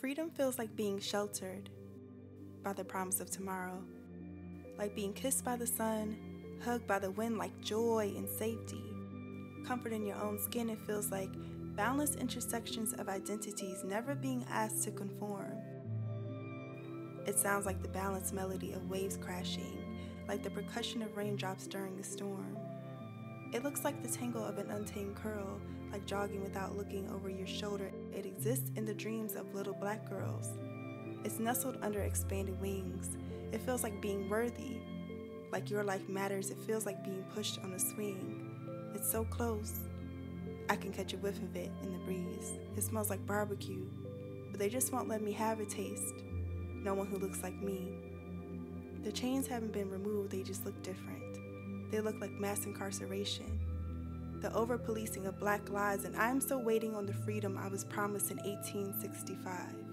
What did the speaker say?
Freedom feels like being sheltered by the promise of tomorrow, like being kissed by the sun, hugged by the wind like joy and safety. Comfort in your own skin, it feels like boundless intersections of identities never being asked to conform. It sounds like the balanced melody of waves crashing, like the percussion of raindrops during a storm. It looks like the tangle of an untamed curl, like jogging without looking over your shoulder. It exists in the dreams of little black girls. It's nestled under expanded wings. It feels like being worthy, like your life matters. It feels like being pushed on a swing. It's so close. I can catch a whiff of it in the breeze. It smells like barbecue, but they just won't let me have a taste. No one who looks like me. The chains haven't been removed, they just look different. They look like mass incarceration. The over policing of black lives, and I'm still waiting on the freedom I was promised in 1865.